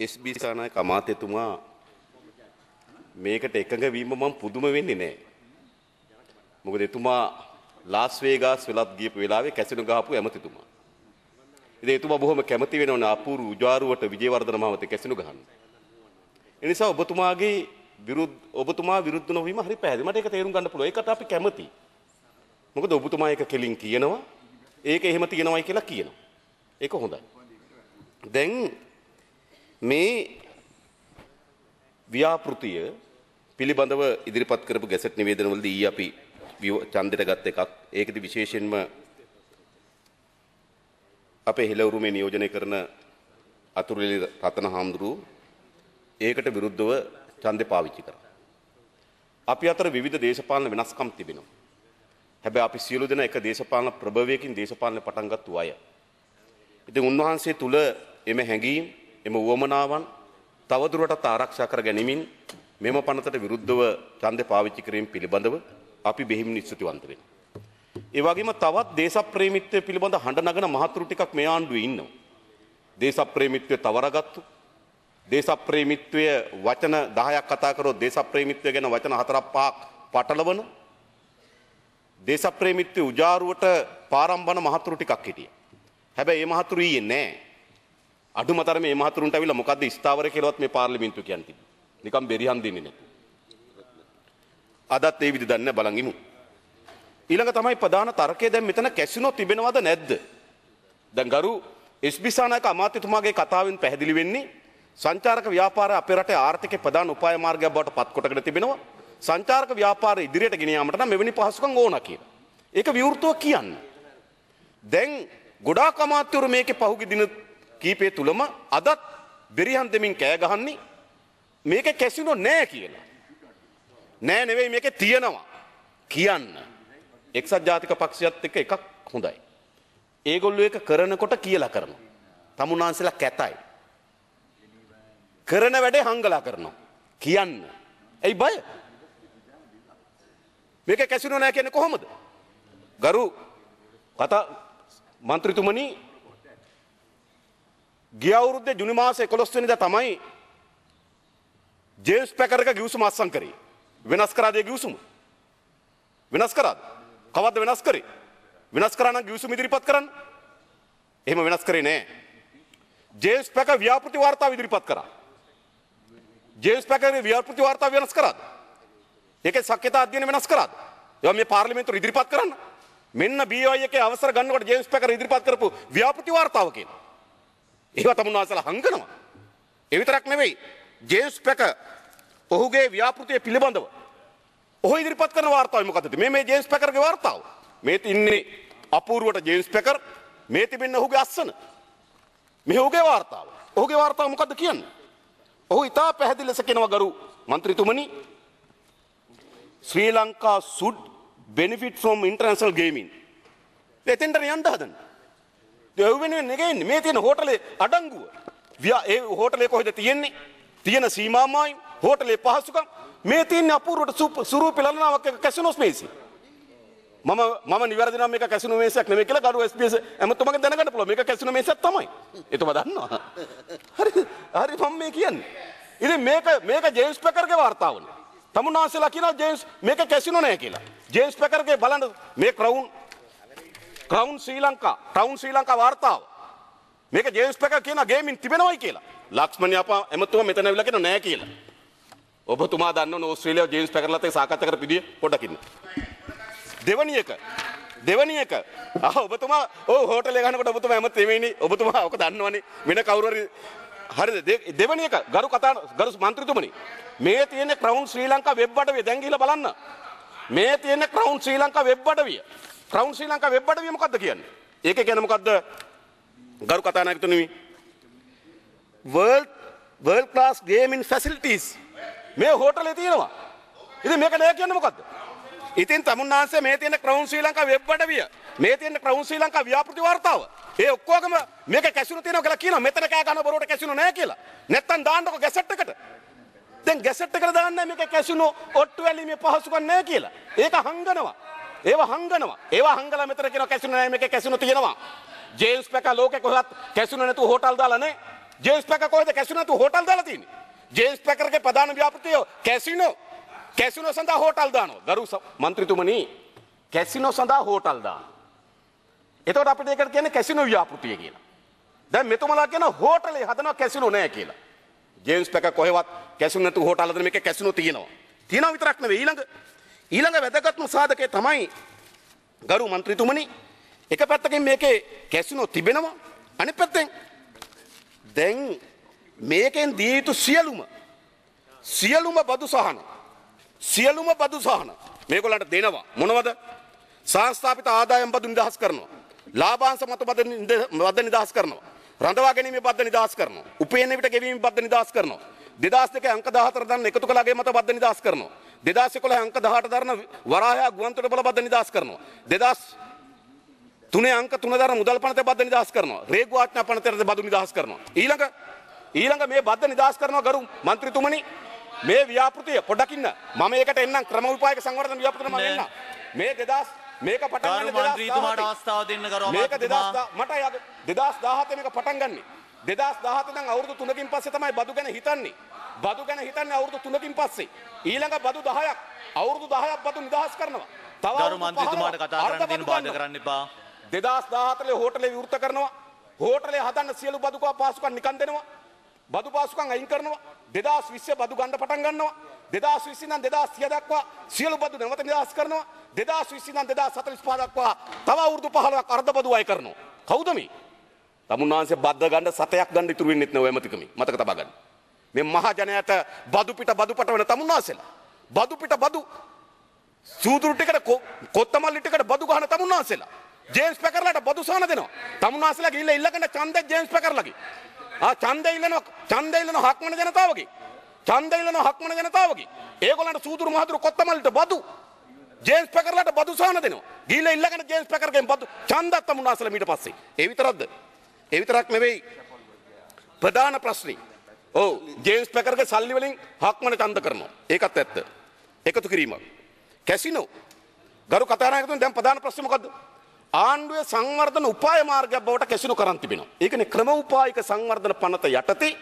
SB Sanayake අමාත්‍යතුමා මේකට එකඟ වීම මම පුදුම වෙන්නේ නැහැ. මොකද එතුමා ලාස් වේගාස් වෙලත් ගියපු වෙලාවේ කැසිනෝ ගහපු ඇමතිතුමා. ඉතින් එතුමා බොහොම කැමති වෙනවනේ අපූර්ව උජාරුවට විජේවර්ධන මහත්තයා කැසිනෝ ගහන්න. ඒ නිසා ඔබතුමාගේ විරුද්ධ ඔබතුමා විරුද්ධ නොවීම හරි පැහැදිලි. මට ඒක තේරුම් ගන්න පුළුවන්. ඒකට අපි කැමතියි. මොකද ඔබතුමා ඒක කෙලින් කියනවා. ඒක එහෙම තියෙනවයි කියලා කියනවා. ඒක හොඳයි. දැන් මේ ව්‍යාපෘතිය පිළිබඳව ඉදිරිපත් කරපු ගැසට් නිවේදනවලදී ඊ අපි ඡන්දයට ගත් එකක්. ඒකෙදි විශේෂයෙන්ම අපේ හෙළවුරුමේ නියෝජනය කරන අතුරුලි රතන හාමුදුරුව ඒකට විරුද්ධව ඡන්දේ පාවිච්චි කරා. අපි අතර විවිධ දේශපාලන වෙනස්කම් තිබෙනවා. හැබැයි අපි සියලු දෙනා එක දේශපාලන ප්‍රභවයකින් දේශපාලන පටන් ගත්තු අය. ඉතින් උන්වහන්සේ තුල එම හැඟීම්, එම උවමනාවන් තවදුරටත් ආරක්ෂා කර ගැනීමෙන් මෙම පනතට විරුද්ධව ඡන්දේ පාවිච්චි කිරීම පිළිබඳව අපි බෙහිම නිස්තුතිවන්ත වෙනවා. ඒ වගේම තවත් දේශප්‍රේමීත්වය පිළිබඳ හඬ නගන මහතුරු ටිකක් මේ ආණ්ඩුවේ ඉන්නවා. දේශප්‍රේමීත්වය තවරගත්තු දේශප්‍රේමීත්වය වචන 10ක් කතා කරොත් දේශප්‍රේමීත්වය ගැන වචන 4ක් 5ක් පටලවන දේශප්‍රේමීත්වය උජාරුවට පාරම්බන මහතුරු ටිකක් හිටියා. හැබැයි මේ මහතුරු ඊයේ නෑ. අඩුම තරමේ මේ මහතුරුන්ට අවිල්ලා මොකද්ද ස්ථාවර කියලාවත් මේ පාර්ලිමේන්තුව කියන්නේ තිබුණේ. නිකම් බෙරිහන් දෙන්නේ නැතු. අදත් ඒ විදිහ දන්නේ බලන් ඉමු. ඊළඟ තමයි ප්‍රධාන තර්කය දැන් මෙතන කැසිනෝ තිබෙනවද නැද්ද? දැන් ගරු එස්බිසානායක අමාත්‍යතුමාගේ කතාවෙන් පැහැදිලි වෙන්නේ සංචාරක ව්‍යාපාරය අපේ රටේ ආර්ථිකයේ ප්‍රධාන උපාය මාර්ගයක් බවට පත් කොටගෙන තිබෙනවා. සංචාරක ව්‍යාපාරය ඉදිරියට ගෙන යාමට නම් මෙවැනි පහසුකම් ඕන කියලා. ඒක විවෘතව කියන්න. දැන් ගොඩාක් අමාත්‍යවරු මේකේ පහුගිය දින කීපය තුලම අදත් බෙරිහන් දෙමින් කෑ ගහන්නේ මේක කැසිනෝ නෑ කියලා. නෑ නෙවෙයි මේක තියෙනවා කියන්න. එක්සත් ජාතික පක්ෂයත් එක්ක එකක් හොඳයි. ඒගොල්ලෝ ඒක කරනකොට කියලා කරනවා. තමුන්නාන්සලා කැතයි. කරන වැඩේ හංගලා කරනවා. කියන්න. ඇයි බය? මේක කැසිනෝ නෑ කියන්නේ කොහොමද? ගරු කතා මන්ත්‍රීතුමනි ගිය අවුරුද්දේ ජුනි මාසේ 11 වෙනිදා තමයි ජේම්ස් පැකරක ගිවිසුම අත්සන් කරේ. වෙනස් කරාද ඒ ගිවිසුම? වෙනස් කරාද? කවද්ද වෙනස් කරේ? වෙනස් කරා නම් ගිවිසුම ඉදිරිපත් කරන්න. එහෙම වෙනස් කරේ නෑ. ජේම්ස් පැක ව්‍යාපෘති වාර්තාව ඉදිරිපත් කරා. ජේම්ස් පැකගේ ව්‍යාපෘති වාර්තාව වෙනස් කරාද? ඒකේ සක්්‍යතා අධ්‍යයන වෙනස් කරාද? ඒවා මේ පාර්ලිමේන්තුවට ඉදිරිපත් කරන්න. මෙන්න BOI එකේ අවසර ගන්නකොට ජේම්ස් පැකර් ඉදිරිපත් කරපු ව්‍යාපෘති වාර්තාව කියනවා. ඒවා තමුන්වහන්සේලා හංගනවා. ඒ විතරක් නෙවෙයි ජේම්ස් පැක ඔහුගේ ව්‍යාපෘතිය පිළිබඳව ඔහු ඉදිරිපත් කරන වාර්තාව මොකක්ද මේ මේ ජේම්ස් පැකර්ගේ වාර්තාව. මේ ඉන්නේ අපූර්වට ජේම්ස් පැකර් මේ තිබෙන්නේ ඔහුගේ අස්සන. මේ ඔහුගේ වාර්තාව. ඔහුගේ වාර්තාව මොකද්ද කියන්නේ? ඔහු ඉතා පැහැදිලි ලෙස කියනවා ගරු මන්ත්‍රීතුමනි ශ්‍රී Lanka සුඩ් benefit from international gaming. එතෙන්ට යන්න හදන්නේ. ඒ වෙනුවෙන් නෙගෙන්නේ. මේ තියෙන හෝටලේ අඩංගුව. ඒ හෝටලේ කොහෙද තියෙන්නේ? තියෙන සීමාමායි හෝටලේ පහසුකම්. මේ තියෙන අපූර්වට සුරූපි ලලනාවක් එක කැසිනෝ ස්පේසි මම මම නිවැරදි නම් මේක කැසිනෝ මේසයක් නෙමෙයි කියලා ගරු SBS එමතුමගෙන් දැනගන්න පුළුවන්. මේක කැසිනෝ මේසයක් තමයි. එතුමා දන්නවා. හරි හරි මම මේ කියන්නේ. ඉතින් මේක මේක ජේම්ස් පැකර්ගේ වාර්තාවනේ. තමුන්නාන්සේලා කියනවා ජේම්ස් මේක කැසිනෝ නෑ කියලා. ජේම්ස් පැකර්ගේ බලන්න මේ Crown Crown Sri Lanka Crown Sri Lanka වාර්තාව. මේක ජේම්ස් පැකර් කියන ගේමින් තිබෙනවයි කියලා. ලක්ෂ්මණී අපා එමතුමා මෙතන ඇවිල්ලා කියන නෑ කියලා. ඔබතුමා දන්න ඕස්ට්‍රේලියාව ජේම්ස් පැකර්ලත් එක්ක සාකච්ඡා කරපු විදිය පොඩ්ඩක් ඉන්න. දෙවනි එක දෙවනි එක ආ ඔබතුමා ඔව් හෝටලේ ගන්නකොට ඔබතුමා එමත් එමෙයිනේ ඔබතුමා ඔක දන්නවනේ. වෙන කවුරු හරි හරිද? දෙවනි එක ගරු කතා ගරු මන්ත්‍රීතුමනි මේ තියෙන ක්‍රවුන් ශ්‍රී ලංකා වෙබ් අඩවිය දැන් ගිහිල්ලා බලන්න. මේ තියෙන ක්‍රවුන් ශ්‍රී ලංකා වෙබ් අඩවිය ක්‍රවුන් ශ්‍රී ලංකා වෙබ් අඩවිය මොකද්ද කියන්නේ? ඒකේ කියන්නේ මොකද්ද? ගරු කතානායකතුමනි world world class gaming facilities. මේ හෝටලේ තියෙනවා. ඉතින් මේක නෑ කියන්නේ මොකද්ද? ඉතින් තමුන්නාන්සේ මේ තියෙන ක්‍රවුන් ශ්‍රී ලංකා වෙබ් අඩවිය මේ තියෙන ක්‍රවුන් ශ්‍රී ලංකා ව්‍යාපෘති වාර්තාව ඒ ඔක්කොගම මේක කැසිනෝ තියෙනවා කියලා කියනවා. මෙතන කෑ ගන්න බොරුවට කැසිනෝ නෑ කියලා. නැත්තම් දාන්නකො ගැසට් එකට. දැන් ගැසට් එකට දාන්න මේක කැසිනෝ ඔට්ටු වැලීමේ පහසුකම් නෑ කියලා. ඒක හංගනවා. ඒවා හංගනවා ඒවා හංගලා මෙතන කියනවා කැසිනෝ නෑ මේක කැසිනෝ තියෙනවා ජේම්ස් පැක ලෝකෙ කොහෙවත් කැසිනෝ නැතුව හෝටල් දාලා නේ ජේම්ස් පැක කොහෙද කැසිනෝ නැතුව හෝටල් දාලා තියෙන්නේ? ජේම්ස් පැකර්ගේ ප්‍රධාන ව්‍යාපෘතිය කැසිනෝ. කැසිනෝ සඳහා හෝටල් දානවා. ගරු ස- මන්ත්‍රීතුමනි කැසිනෝ සඳහා හෝටල් දානවා. එතකොට අපිට ඒකට කියන්නේ කැසිනෝ ව්‍යාපෘතිය කියලා. දැන් මෙතුමලා කියන හෝටලේ හදනවා කැසිනෝ නෑ කියලා. ජේම්ස් පැක කොහෙවත් කැසිනෝ නැතුව හෝටල් හදන මේක කැසිනෝ තියෙනවා. තියෙනවා විතරක් නෙවෙයි ඊළඟ ඊළඟ වැදගත්ම සාධකය තමයි ගරු මන්ත්‍රීතුමනි. එක පැත්තකින් මේකේ කැසිනෝ තිබෙනවා. අනිත් පැත්තෙන් දැන් මේකෙන් දිය යුතු සියලුම සියලුම බදු සහන සියලුම බදු සහන මේගොල්ලන්ට දෙනවා. මොනවද? සංස්ථාපිත ආදායම් බදු නිදහස් කරනවා. ලාභාංශ මත බද නිද- බද්ද නිදහස් කරනවා. රඳවා ගැනීමේ බද්ද නිදහස් කරනවා. උපයන විට ගෙවීම බද්ද නිදහස් කරනවා. 2002 අංක 14 දන්න එකතු කළාගේ මත බද්ද නිදහස් කරනවා. 2011 අංක 18 දරන වරායා ගුවන්තොට බල බද්ද නිදහස් කරනවා. 2000 තුනේ අංක තුන දරන මුදල් පනත බද්ද නිදහස් කරනවා. රේගු ආඥා පනතට බදු නිදහස් කරනවා. ඊළඟ ඊළඟ මේ බද්ද නිදහස් කරනවා ගරු මන්ත්‍රීතුමනි මේ ව්‍යාපෘතිය පොඩකින්න මම ඒකට එන්නම්. ක්‍රම විපාක සංවර්ධන ව්‍යාපෘතිය මම එන්න මේ 2000 මේක පටන් ගන්න මන්ත්‍රීතුමාට 2017 අවස්ථාව දෙන්න ගරු මේක අමාත්‍යතුමා 2000 මට යද 2017 මේක පටන් ගන්නෙ 2017 දැන් අවුරුදු 3කින් පස්සේ තමයි බදු ගැන හිතන්නේ. බදු ගැන හිතන්නේ අවුරුදු 3කින් පස්සේ. ඊළඟ බදු 10ක් අවුරුදු 10ක් බදු නිදහස් කරනවා. තව ගරු මන්ත්‍රීතුමාට 15ක් කතා කරන්න තියෙන බාධා. කරන්න එපා. දෙදස් දාහතලේ හෝටලේ විවෘත කරනවා. හෝටලේ හදන්න සියලු බදුකා පාසුකන් නිකන් දෙනවා. බදු පාසුකන් අයින් කරනවා. දෙදස් විශ්‍ය බදු ගණ්ඩ පටන් ගන්නවා. දෙදස් විසිනම් දෙදස් සිය දක්වා සියලු බදු නැවත නිදහස් කරනවා. දෙදස් විසිනම් දෙදා සතලිස් පාදක්වා තව අවුරුදු පහලක් අර්ධ බදු අය කරනවා කෞදමී තමුන්වහන්සේ බද්ධ ගණ්ඩ සතයක් ගණ්ඩ ඉතුරු වෙන්නෙත් නෑ ඇමතිකමි. මතක තබා ගන්න. මේ මහජනයට බදු පිට බදු පට වෙන තමුන්වහන්සේලා. බදු පිට බදු සූදුරු ටිකට කො- කොත්තමල්ලි ටිකට බදු ගහන තමුන්වහන්සේලා. ජේම්ස් පැකර්ලාට බදු සහන දෙනවා. තමුන්වහන්සේලා ගිහිල්ලා ඉල්ලගෙන ඡන්දය ජේම්ස් පැකර්ලාගේ. ආ ඡන්දය ඉල්ලනවා ඡන්දය ඉල්ලන හක්මන ජනතාවගේ. ඡන්දය ඉල්ලන හක්මන ජනතාවගේ. ඒගොල්ලන්ට සූදුරු මහදුරු කොත්තමල්ලිට බදු. ජේම්ස් පැකර්ලාට බදු සහන දෙනවා. ගිහිල්ලා ඉල්ලගෙන ජේම්ස් පැකර්ගෙන් බදු. ඡන්දත් තමුන්වහන්සේලා මීට පස්සේ. ඒ විතරක්ද? ඒ විතරක් නෙවෙයි. ප්‍රධාන ප්‍රශ්නේ. ඔව් ජේම්ස් පැකර්ගේ සල්ලි වලින් හක්මන ඡන්ද කරනවා. ඒකත් ඇත්ත. එකතු කිරීමක්. කැසිනෝ. ගරු කතානායකතුන් දැන් ප්‍රධාන ප්‍රශ්නේ මොකද්ද? ආණ්ඩුවේ සංවර්ධන උපාය මාර්ගයක් බවට කැසිනෝ කරන් තිබෙනවා. ඒකනේ ක්‍රම උපායික සංවර්ධන පනත යටතේ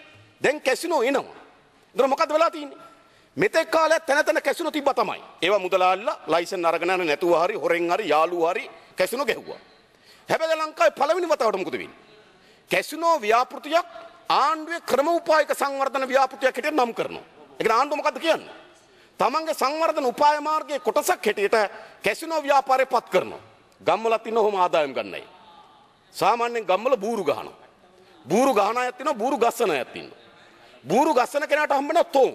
දැන් කැසිනෝ එනවා. ඒතර මොකද්ද වෙලා තියෙන්නේ? මෙතෙක් කාලයක් තැන තැන කැසිනෝ තිබ්බා තමයි. ඒවා මුදලාල්ලා ලයිසන් අරගෙන යන නැතුව හරි හොරෙන් හරි යාළුවෝ හරි කැසිනෝ ගැහුවා. හැබැයි ලංකාවේ පළවෙනි වතාවට මොකද වෙන්නේ? කැසිනෝ ව්‍යාපෘතියක් ආණ්ඩුවේ ක්‍රම උපායක සංවර්ධන ව්‍යාපෘතියක් හැටියට නම් කරනවා. ඒකට ආණ්ඩුව මොකද්ද කියන්නේ? තමන්ගේ සංවර්ධන උපාය මාර්ගයේ කොටසක් හැටියට කැසිනෝ ව්‍යාපාරය පත් කරනවා. ගම්වලත් ඉන්න ඔහොම ආදායම් ගන්නයි. සාමාන්‍යයෙන් ගම්වල බූරු ගහනවා. බූරු ගහන අයත් ඉන්නවා බූරු ගස්සන අයත් ඉන්නවා. බූරු ගස්සන කෙනාට හම්බෙන තෝන්.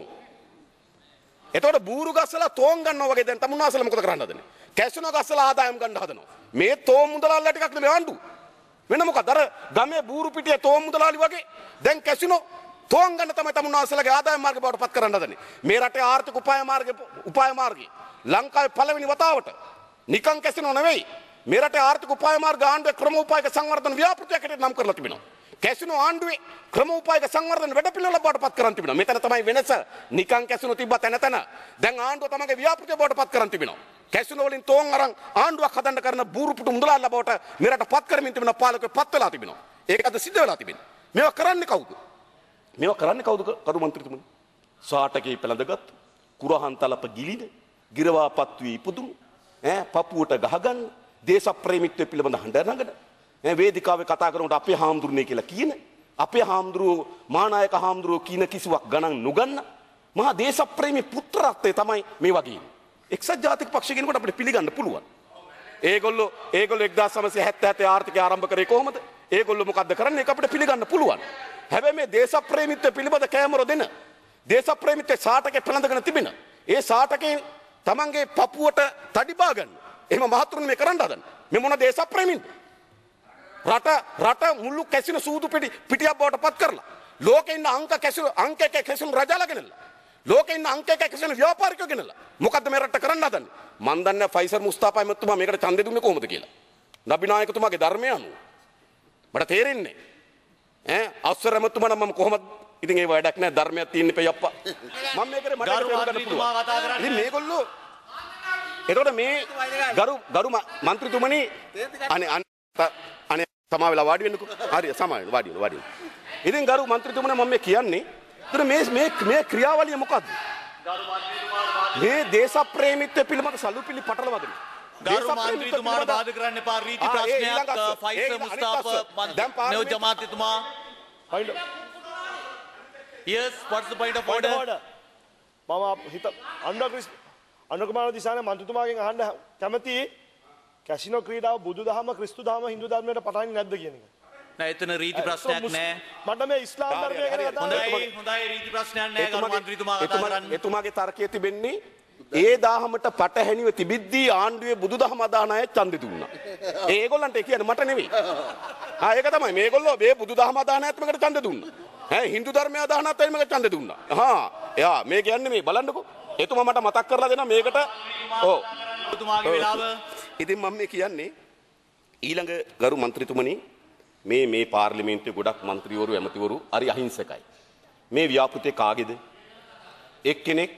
එතකොට බූරු ගස්සලා තෝන් ගන්නවා වගේ දැන් තමුන්නාසල මොකද කරන්න හදන්නේ? කැසිනෝ ගස්සලා ආදායම් ගන්න හදනවා. මේ තෝන් මුදලාල්ලා ටිකක් නෙමෙයි ආණ්ඩුව. වෙන මොකද? අර ගමේ බූරු පිටියේ තෝම් මුදලාලි වගේ. දැන් කැසිනෝ තෝම් ගන්න තමයි තමුන්නාසලගේ ආදායම් මාර්ගය බවට පත් කරන්න හදන්නේ. මේ රටේ ආර්ථික උපාය මාර්ගය උපාය මාර්ගය. ලංකාවේ පළවෙනි වතාවට නිකන් කැසිනෝ නෙවෙයි. මේ රටේ ආර්ථික උපාය මාර්ග ආණ්ඩුවේ ක්‍රම උපායක සංවර්ධන ව්‍යාපෘතියක් හැටියට නම් කරලා තිබෙනවා. කැසිනෝ ආණ්ඩුවේ ක්‍රම උපායක සංවර්ධන වැඩපිළිවෙල බවට පත් කරන් තිබෙනවා. මෙතන තමයි වෙනස. නිකන් කැසිනෝ තිබ්බ තැන තැන. දැන් ආණ්ඩුව තමගේ ව්‍යාපෘතිය බවට පත් කරන් තිබෙනවා. කැසිනෝ වලින් තෝන් අරන් ආණ්ඩුවක් හදන්න කරන බූරුපුටු මුදලාල්ලා බවට මෙරට පත් කරමින් තිබෙන පාලකයෝ පත් වෙලා තිබෙනවා. ඒක අද සිද්ධ වෙලා තිබෙනවා. මේවා කරන්නේ කවුද? මේවා කරන්නේ කවුද කරු මන්ත්‍රීතුමනි? සාටකේ පළඳගත් කුරහන් තලප ගිලින ගිරවාපත් වී ඉපදුණු ඈ පපුවට ගහගන්න දේශප්‍රේමීත්වය පිළිබඳ හඬ නගන ඈ වේදිකාවේ කතා කරනකොට අපේ හාමුදුරනේ කියලා කියන අපේ හාමුදුරුවෝ මානායක හාමුදුරුවෝ කියන කිසිවක් ගණන් නොගන්න මහා දේශප්‍රේමී පුත්‍රත්වය තමයි මේ වගේ. එක්සත් ජාතික පක්ෂ කෙනෙකුට අපිට පිළිගන්න පුළුවන්. ඒගොල්ලෝ ඒගොල්ලෝ 1977 ආර්ථිකය ආරම්භ කරේ කොහොමද? ඒගොල්ලෝ මොකද්ද කරන්නේ? ඒක අපිට පිළිගන්න පුළුවන්. හැබැයි මේ දේශප්‍රේමීත්වය පිළිබඳ කෑමර දෙන දේශප්‍රේමීත්වයේ සාටකේ පළඳගෙන තිබෙන ඒ සාටකේ තමන්ගේ පපුවට තඩිබා ගන්න. එහෙම මහතුරුන් මේ කරන්න හදන. මේ මොන දේශප්‍රේමීන්ද? රට රට මුල්ලු කැසින සූදු පිටි පිටියක් බවට පත් කරලා ලෝකෙ ඉන්න අංක කැසින අංක එක කැසින රජාලා ගෙනල්ලා ලෝකෙ ඉන්න අංක එක කැසින ව්‍යාපාරිකයෝ ගෙනල්ලා. මොකද්ද මේ රට කරන්න හදන්නේ? මන් දන්නේ ෆයිසර් මුස්තාෆා එමෙතුමා මේකට ඡන්දෙ දුන්නේ කොහොමද කියලා. නබිනායකතුමාගේ ධර්මය අනුව. මට තේරෙන්නේ ඈ අවසර එමෙතුමා නම් මම කොහොමද? ඉතින් ඒ වැඩක් නෑ ධර්මයක් තියෙන්න එපා යප්පා මම මේකේ මට කරන්න පුළුවන්. ඉතින් මේගොල්ලෝ එතකොට මේ ගරු ගරු මන්ත්‍රීතුමනි අනේ අනේ සමා වෙලා වාඩි වෙන්නකෝ. හරි සමා වෙන්න වාඩි වෙන්න වාඩි වෙන්න. ඉතින් ගරු මන්ත්‍රීතුමනි මම මේ කියන්නේ එතන මේ මේ මේ ක්‍රියාවලිය මොකද්ද? මේ දේශප්‍රේමීත්වය පිළිබඳ සලුපිලි පටලවගෙන. ගරු මන්ත්‍රීතුමාට බාධ කරන්න එපා රීති ප්‍රශ්නයක් ඊළඟ අස්ස. ඒ ෆයිස ඊළඟ මුස්තාප අනිත් අස්ස. දැන් පාර්ලිමේන්තු- නියෝජ්‍ය අමාත්‍යතුමා Point yes what's the point of order මම හිත අන්ඩ ක්‍රිස් අනුකමාන දිසාන මන්තුතුමාගෙන් අහන්ඩ කැමති කැසිනෝ ක්‍රීඩාව බුදු දහම ක්‍රිස්තු දහම හිදු ධර්මයට පටන් නැද්ද කියන එක. නෑ එතන රීති ප්‍රශ්නයක් නෑ මට මේ ඉස්ලාම් ධර්මය ගැන. කතා හොඳයි. හොඳයි රීති ප්‍රශ්නයක් නෑ ගරු මන්ත්‍රීතුමා කතා කරන්න එතුමාගේ තර්කය තිබෙන්නේ ඒ දාහමට පටහැනිව තිබිද්දී ආණ්ඩුවේ බුදුදහම අදහන අය ඡන්දෙ දුන්නා. ඒගොල්ලන්ට ඒ කියන්නේ මට නෙවෙයි. ආ ඒක තමයි මේගොල්ලෝ මේ බුදුදහම අදහන ඇත්තමකට ඡන්දෙ දුන්නා. ඈ හින්දු ධර්මය අදහනත් එමකට ඡන්දෙ දුන්නා. හා එයා මේ කියන්නේ මේ බලන්නකෝ. එතුමා මට මතක් කරලා දෙනවා මේකට ඔව්. තුමාගේ වෙලාව ඉතින් මම මේ කියන්නේ ඊළඟ ගරු මන්ත්‍රීතුමනි මේ මේ පාර්ලිමේන්තුවේ ගොඩක් මන්ත්‍රීවරු ඇමතිවරු හරි අහිංසකයි. මේ ව්‍යාපෘතිය කාගේද? එක්කෙනෙක්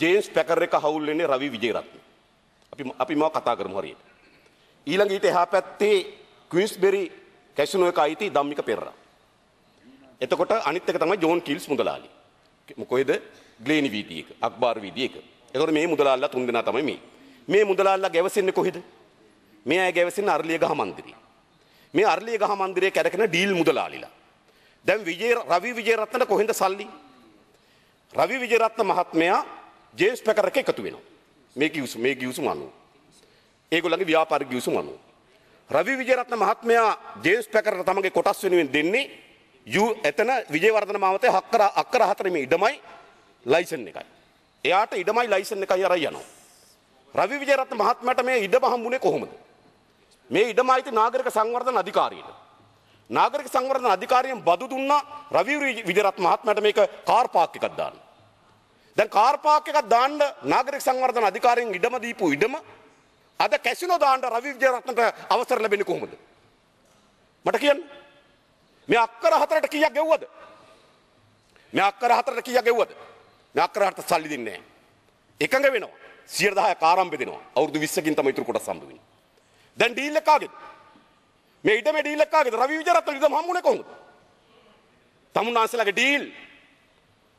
ජේම්ස් පැකර් එක හවුල් වෙන්නේ රවි විජේරත්න. අපි අපි මාව කතා කරමු හරියට. ඊළඟ ඊට එහා පැත්තේ ක්වීන්ස්බෙරි කැසිනෝ එක අයිති ධම්මික පෙරරා. එතකොට අනිත් එක තමයි ජෝන් කිල්ස් මුදලාලි. කොහෙද? ග්ලේනි වීදි එක, අක්බාර් වීදි එක. එතකොට මේ මුදලාල්ලා තුන් දෙනා තමයි මේ. මේ මුදලාල්ලා ගැවසෙන්නේ කොහෙද? මේ අය ගැවසෙන්නේ අර්ලිය ගහ මන්දිරේ. මේ අර්ලිය ගහ මන්දිරේ කැරකෙන ඩීල් මුදලාලිලා. දැන් විජේ රවි විජේරත්නට කොහෙන්ද සල්ලි? රවි විජේරත්න මහත්මයා ජේම්ස් පැකර් එක එකතු වෙනවා. මේ කිව්සු මේ කිව්සුම අනුව. ඒගොල්ලන්ගේ ව්‍යාපාරික කිව්සුම අනුව. රවි විජේරත්න මහත්මයා ජේම්ස් පැකරට තමගේ කොටස් වෙනුවෙන් දෙන්නේ යු එතන විජේවර්ධන මාවතේ හක්කර අක්කර හතරේ ඉඩමයි ලයිසන් එකයි. එයාට ඉඩමයි ලයිසන් එකයි අරයි යනවා. රවි විජේරත්න මහත්මයාට මේ ඉඩම හම්බුනේ කොහොමද? මේ ඉඩම අයිති නාගරික සංවර්ධන අධිකාරියට. නාගරික සංවර්ධන අධිකාරියෙන් බදු දුන්නා රවි විජේරත්න මහත්මයාට මේක කාර් පාක් එකක් දාන්න. දැන් කාර් පාක් එකක් දාන්න නාගරික සංවර්ධන අධිකාරියෙන් ඉඩම දීපු ඉඩම අද කැසිනෝ දාන්න රවි විජේරත්නට අවසර ලැබෙන්නේ කොහොමද? මට කියන්න. මේ අක්කර හතරට කීයක් ගෙව්වද? මේ අක්කර හතරට කීයක් ගෙව්වද? මේ අක්කර හතරට සල්ලි දෙන්නේ නැහැ. එකඟ වෙනවා. 110ක් ආරම්භ දෙනවා. අවුරුදු 20කින් තමයි ඉතුරු කොටස් හම්බ වෙන්නේ. දැන් ඩීල් එක කාගේද? මේ ඉඩමේ ඩීල් එක කාගේද? රවි විජේරත්න ඉඩම හම්බුනේ කොහොමද? තමුන්නාන්සලාගේ ඩීල්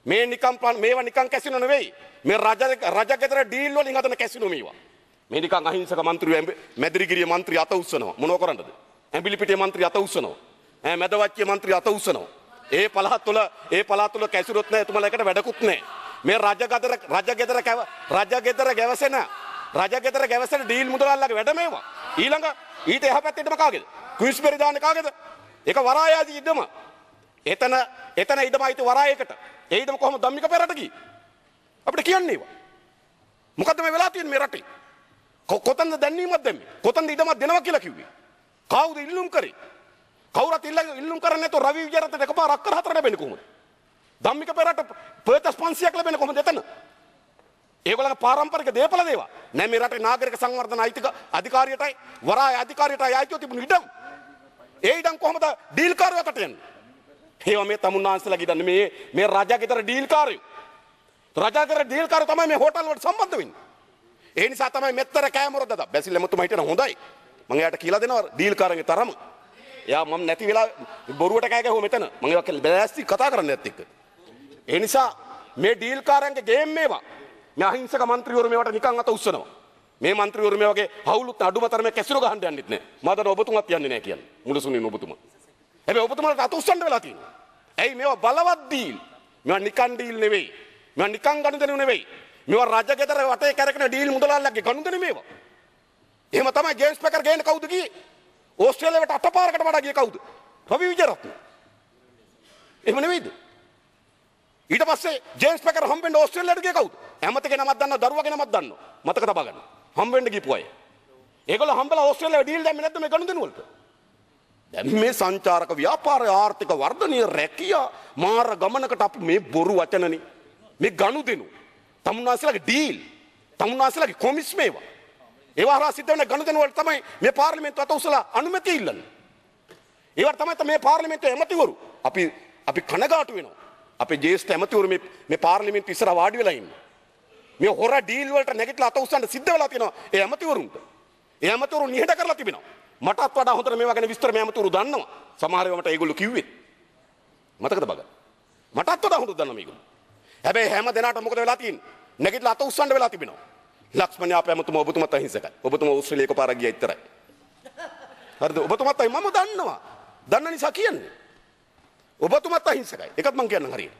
මේ නිකම් පන්- මේවා නිකන් කැසිනෝ නෙවෙයි. මේ රජ රජගෙදර ඩීල් වලින් හදන කැසිනෝ මේවා. මේ නිකන් අහිංසක මන්ත්‍රී මැදිරිගිරිය මන්ත්‍රී අත උස්සනවා. මොනව කරන්නද? ඇඹිලිපිටිය මන්ත්‍රී අත උස්සනවා. ඈ මැදවච්චිය මන්ත්‍රී අත උස්සනවා. ඒ පළාත් වල ඒ පළාත් වල කැසිනොත් නැහැ. එතුමාලා එකට වැඩකුත් නැහැ. මේ රජගෙදර රජගෙදර කැව රජගෙදර ගැවසෙන රජගෙදර ගැවසෙන ඩීල් මුදලාල්ලාගේ වැඩ මේවා. ඊළඟ ඊට එහා පැත්තේ ඉඩම කාගේද? ක්විස්බෙරි දාන්නේ කාගේද? ඒක වරායාදී ඉඩම. එතන එතන ඉඩම අයිති වරායකට. ඒ ඉඩම කොහොමද ධම්මික පෙරට ගියේ? අපිට කියන්න ඒවා. මොකද්ද මේ වෙලා තියෙන්නේ මේ රටේ? කො- කොතනද දැන්වීමක් දැම්මේ? කොතනද ඉඩමක් දෙනවා කියලා කිව්වේ? කවුද ඉල්ලුම් කරේ? කවුරුත් ඉල්ල- ඉල්ලුම් කරන්නේ නැතුව රවි විජේරත්න එකපාර අක්කර හතර ලැබෙන්නේ කොහොමද? ධම්මික පෙරට පර්චස් 500ක් ලැබෙන්නේ කොහොමද එතන? ඒගොල්ලන්ගේ පාරම්පරික දේපල දේවා. නෑ මේ රටේ නාගරික සංවර්ධන අයිතික අධිකාරියටයි වරාය අධිකාරියටයි අයිතිව තිබුණු ඉඩම්. ඒ ඉඩම් කොහොමද ඩීල් කාර්යයකට යන්නේ? ඒවා මේ තමුන්නාන්සලා ගිදන්නේ මේ මේ රජගෙදර ඩීල් කාර්යෝ. රජගෙදර ඩීල් කාර්යෝ තමයි මේ හෝටල් වලට සම්බන්ධ වෙන්නේ. ඒ නිසා තමයි මෙත්තර කෑමර දද බැසිල් එමුතුමා හිටන හොඳයි. මම එයාට කියලා දෙනවා ඩීල් කාර්යගේ තරම. එයා මම නැති වෙලා බොරුවට කෑ ගැහුවා මෙතන. මම ඒවා කියලා බැලෑස්ති කතා කරන්න ඇත්ත එක්ක. ඒ නිසා මේ ඩීල් කාරයන්ගේ ගේම් මේවා. මේ අහිංසක മന്ത്രിවරු මේවට නිකන් අත උස්සනවා. මේ മന്ത്രിවරු මේ වගේ හවුලුත් අඩුම තරමේ කැසිරු ගහන්න යන්නෙත් නෑ. මාතර ඔබතුමත් යන්නේ නෑ කියන්නේ. මුලසුනේ ඔබතුමා. හැබැයි ඔබතුමාට අත උස්සන්න වෙලා තියෙනවා. ඇයි මේවා බලවත් දීල්? මේවා නිකන් ඩීල් නෙවෙයි. මේවා නිකන් ගනුදෙනු නෙවෙයි. මේවා රජගෙදර වටේ කරගෙන ඩීල් මුදලාල්ලගේ ගනුදෙනු මේවා. එහෙම තමයි ජේම්ස් පැකර් ගේන්න කවුද ගියේ? ඕස්ට්‍රේලියාවට අටපාරකට වඩා ගියේ කවුද? රවි විජයරත්න. එහෙම නෙවෙයිද? ඊට පස්සේ ජේම්ස් පැකර් හම්බෙන්න ඕස්ට්‍රේලියාවට ගියේ කවුද? ඇමතිගේ නමක් දන්නවා, දරුවගේ නමක් දන්නවා. මතක තබා ගන්න. හම්බෙන්න ගිහපු අය. ඒගොල්ලෝ හම්බලා ඕස්ට්‍රේලියාව ඩීල් දැම්මේ නැද්ද මේ ගනුදෙනු වලට? දැන් මේ සංචාරක ව්‍යාපාර ආර්ථික වර්ධනය රැකියා මාර ගමනකට අපි මේ බොරු වචනනේ. මේ ගනුදෙනු. තමුන්නාසලගේ ඩීල්. තමුන්නාසලගේ කොමිස් මේවා. ඒවා හරහා සිද්ධ වෙන ගනුදෙනු වලට තමයි මේ පාර්ලිමේන්තුව අත උසලා අනුමැතිය ඉල්ලන්නේ. ඒවට තමයි මේ පාර්ලිමේන්තුවේ ඇමතිවරු අපි අපි කනගාටු වෙනවා. අපේ ජේෂ්ඨ ඇමතිවරු මේ මේ පාර්ලිමේන්තුව ඉස්සරහ වාඩි වෙලා ඉන්නේ. මේ හොර ඩීල් වලට නැගිටලා අත උස්සන්න සිද්ධ වෙලා තියෙනවා ඒ ඇමතිවරුන්ට. ඒ ඇමතිවරු නිහඬ කරලා තිබෙනවා. මටත් වඩා හොඳට මේවා ගැන විස්තර මේ ඇමතිවරු දන්නවා. සමහර ඒවා මට ඒගොල්ලෝ කිව්වේ. මතකද බග? මටත් වඩා හොඳ දන්න මේගොල්ලෝ. හැබැයි හැම දෙනාට මොකද වෙලා තියෙන්නේ? නැගිටලා අත උස්සන්න වෙලා තිබෙනවා. ලක්ෂ්මන් යාප ඇමතුමා ඔබතුමත් අහිංසකයි. ඔබතුමා ඕස්ට්‍රේලියාවක පාරක් ගියා ඉතරයි. හරිද? ඔබතුමත් අයි මම දන්නවා. දන්න නිසා කියන්නේ. ඔබතුමත් අහිංසකයි. එකත් මං කියන්න හරියට.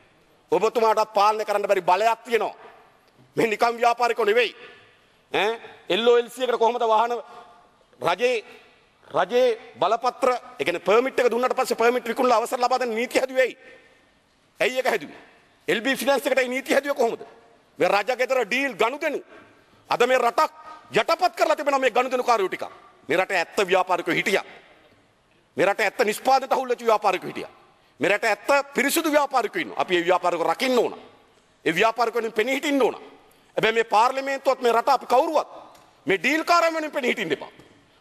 ඔබතුමාටත් පාලනය කරන්න බැරි බලයක් තියෙනවා. මේ නිකම් ව්‍යාපාරිකෝ නෙවෙයි ඈ LOLC එකට කොහොමද වාහන රජයේ රජයේ බලපත්‍ර ඒ කියන්නේ පර්මිට් එක දුන්නාට පස්සේ පර්මිට් විකුණලා අවසර ලබා දෙන්න නීති හැදුවේ ඇයි? ඇයි ඒක හැදුවේ? LB ෆිනන්ස් එකට ඒ නීති හැදුවේ කොහොමද? මේ රජගෙදර ඩීල් ගනුදෙනු අද මේ රටක් යටපත් කරලා තිබෙනවා මේ ගනුදෙනු කාර්යෝ ටික. මේ රටේ ඇත්ත ව්‍යාපාරිකයෝ හිටියා. මේ රටේ ඇත්ත නිෂ්පාදිත අහුල් වෙච්ච ව්‍යාපාරිකයෝ හිටියා. මේ රටේ ඇත්ත පිරිසුදු ව්‍යාපාරිකයෝ ඉන්නවා. අපි ඒ ව්‍යාපාරිකයෝ රකින්න ඕන. ඒ ව්‍යාපාරිකයෝෙන් පෙනී හිටින්න ඕන. හැබැයි මේ පාර්ලිමේන්තුවත් මේ රට අපි කවුරුවත් මේ ඩීල් කාරයන් වෙනුවෙන් පෙනී හිටින්න එපා.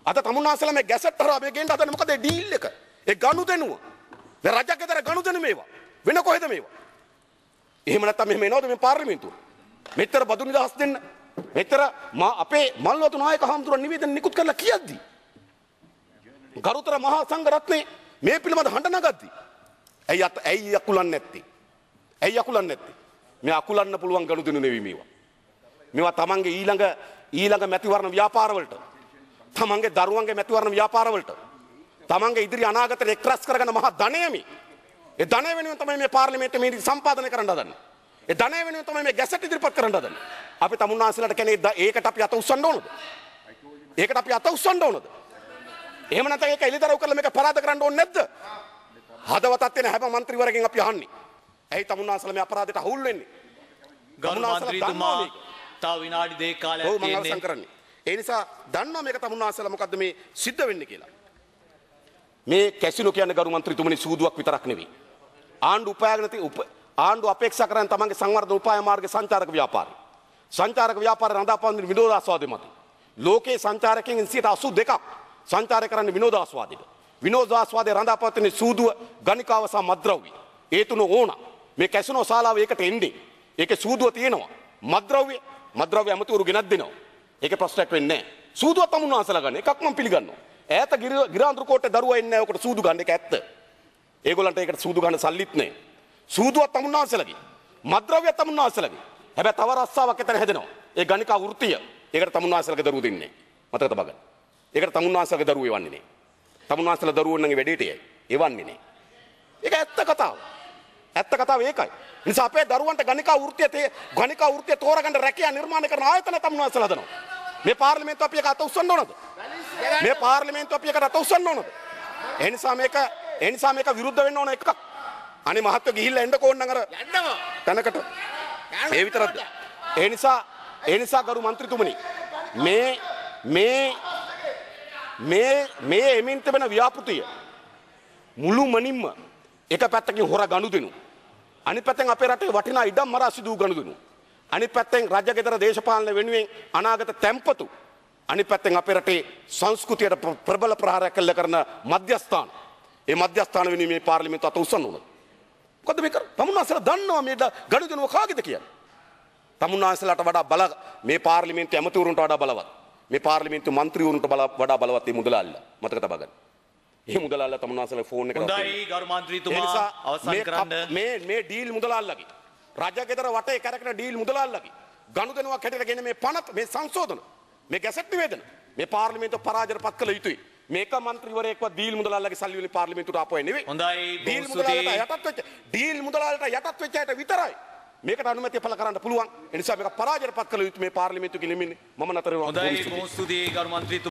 අද තමුන්නාසලා මේ ගැසට් හරහා මේ ගේන්න හදන්නේ මොකද ඒ ඩීල් එක? ඒ ගනුදෙනුව. මේ රජක් ගෙදර ගනුදෙනු මේවා. වෙන කොහෙද මේවා? එහෙම නැත්තම් මෙහෙම එනවද මේ පාර්ලිමේන්තුව? මෙතර බදු නිදහස් දෙන්න. මෙතර මා අපේ මල්වතු නායක හාමුදුරුවෝ නිවේදන නිකුත් කරලා කියද්දි. ගරුතර මහා සංඝ රත්නේ මේ පිළිබඳ හඬ නගද්දි. ඇයි අත ඇයි අකුලන්නේ නැත්තේ? ඇයි අකුලන්නේ නැත්තේ? මේ අකුලන්න පුළුවන් ගනුදෙනු නෙවෙයි මේවා. මේවා තමන්ගේ ඊළඟ ඊළඟ මැතිවරණ ව්‍යාපාරවලට තමන්ගේ දරුවන්ගේ මැතිවරණ ව්‍යාපාරවලට තමන්ගේ ඉදිරි අනාගතයට එක්රස් කරගෙන මහා ධනයමි. ඒ ධනය වෙනුවෙන් තමයි මේ පාර්ලිමේන්තුවේ මේ සම්පාදනය කරන්න හදන්නේ. ඒ ධනය වෙනුවෙන් තමයි මේ ගැසට් ඉදිරිපත් කරන්න හදන්නේ. අපි තමුන්නාන්සලාට කියන්නේ ඒකට අපි අත උස්සන්න ඕනද? ඒකට අපි අත උස්සන්න ඕනද? එහෙම නැත්නම් ඒක එළිදරව් කරලා මේක පරාද කරන්න ඕනේ නැද්ද? හදවතක් වෙන හැම മന്ത്രിවරගෙන් අපි අහන්නේ. ඇයි තමුන්නාන්සලා මේ අපරාධයට අහුල් වෙන්නේ? ගරු මන්ත්‍රීතුමා තව විනාඩි දෙක කාලයක් ඔව් මම අවසන්. කරන්නේ. ඒ නිසා දන්නවා මේක තමුන්නාන්සලා මොකද්ද මේ සිද්ධ වෙන්නේ කියලා. මේ කැසිනෝ කියන්නේ ගරු මන්ත්‍රීතුමනි සූදුවක් විතරක් නෙවෙයි. ආණ්ඩු උපායගෙන ආණ්ඩු අපේක්ෂා කරන තමන්ගේ සංවර්ධන උපාය මාර්ග සංචාරක ව්‍යාපාරය. සංචාරක ව්‍යාපාරය රඳාපවතින විනෝදාස්වාදය මත. ලෝකයේ සංචාරකයන් 82ක් සංචාරය කරන්නේ විනෝදාස්වාදයට. විනෝදාස්වාදය රඳාපවතින සූදුව ගණිකාව සහ මද්‍රව්‍ය. ඒ තුන ඕන. මේ කැසිනෝ ශාලාව ඒකට එන්නේ. ඒකේ සූදුව තියෙනවා. මද්‍රව්‍ය මද්‍රව්‍ය ඇමතිවරු ගෙනත් දෙනවා. ඒක ප්‍රශ්නයක් වෙන්නේ නැහැ. සූදුව තමුන්නාසලා ගන්න. එකක් මම පිළිගන්නවා. ඈත ගිර- ගිරාඳුරු කෝට්ටේ දරුවා එන්නේ නැහැ. ඔකට සූදු ගන්න එක ඇත්ත. ඒගොල්ලන්ට ඒකට සූදු ගන්න සල්ලිත් නැහැ. සූදුවක් තමුන්නාසලගේ. මද්‍රව්‍ය තමුන්නාසලගේ. හැබැයි තව රස්සාවක් එතන හැදෙනවා. ඒ ගණිකා වෘත්තිය. ඒකට තමුන්නාසලගේ දරුවෝ දෙන්නේ නැහැ. මතක තබගන්න. ඒකට තමුන්නාසලගේ දරුවෝ එවන්නේ නැහැ. තමුන්නාසල දරුවෝ නම් වැඩේට යයි. එවන්නේ නැහැ. ඒක ඇත්ත කතාව. ඇත්ත කතාව ඒකයි. නිසා අපේ දරුවන්ට ගණිකා වෘත්තිය ගණිකා වෘත්තිය තෝරගන්න රැකියා නිර්මාණය කරන ආයතන තමුන්නාසල හදනවා. මේ පාර්ලිමේන්තුව අපි එක අත උස්සන්න ඕනද? මේ පාර්ලිමේන්තුව අපි එකට අත උස්සන්න ඕනද? ඒ නිසා මේක ඒ නිසා මේක විරුද්ධ වෙන්න ඕන එකක්. අනේ මහත්ව ගිහිල්ලා එන්න කෝන්න අර තැනකට. ඒ විතරක්ද? ඒ නිසා ඒ නිසා ගරු මන්ත්‍රීතුමනි මේ මේ මේ මේ එමින් තිබෙන ව්‍යාපෘතිය මුළු මනින්ම එක පැත්තකින් හොර ගනුදෙනු. අනිත් පැත්තෙන් අපේ රටේ වටිනා ඉඩම් මරා සිදු වූ ගනුදෙනු. අනිත් පැත්තෙන් රජගෙදර දේශපාලන වෙනුවෙන් අනාගත තැම්පතු. අනිත් පැත්තෙන් අපේ රටේ සංස්කෘතියට ප්‍ර- ප්‍රබල ප්‍රහාරයක් කළ කරන මධ්‍යස්ථාන. ඒ මධ්‍යස්ථාන වෙනුවෙන් මේ පාර්ලිමේන්තුව අත උස්සන්න ඕන. මොකද මේක තමුන්නාසලා දන්නවා මේ ද- ගනුදෙනුව කාගේද කියලා. තමුන්නාසලාට වඩා බල මේ පාර්ලිමේන්තු ඇමතිවරුන්ට වඩා බලවත්. මේ පාර්ලිමේන්තු මන්ත්‍රීවරුන්ට බල වඩා බලවත් මේ මුදලාල්ලා. මතක තබා ගන්න. ඒ මුදලාල්ලා තමුන්නාසලා ෆෝන් එකට හොඳයි ගරු මන්ත්‍රීතුමා අවසන් කරන්න. මේ මේ ඩීල් මුදලාල්ලගේ රජගෙදර වටේ කැරකෙන ඩීල් මුදලාල්ලගේ ගනුදෙනුවක් හැටියට ගෙන මේ පනත මේ සංශෝධන මේ ගැසට් නිවේදන මේ පාර්ලිමේන්තුව පරාජයට පත් කළ යුතුයි. මේක මන්ත්‍රීවරයෙක්වත් ඩීල් මුදලාල්ලගේ සල්ලි වලින් පාර්ලිමේන්තුවට ආපුවා නෙවෙයි. හොඳයි ඩීල් ස්තුතියි. යටත් වෙච්ච ඩීල් මුදලාලට යටත් වෙච්ච අයට විතරයි. මේකට අනුමැතිය පළ කරන්න පුළුවන්. ඒ නිසා මේක පරාජයට පත් කළ යුතු මේ පාර්ලිමේන්තුවේ ගෙනෙමින් මම නතර වෙනවා. හොඳයි බොහොම ස්තුතියි. ගරු මන්ත්‍රීතුමා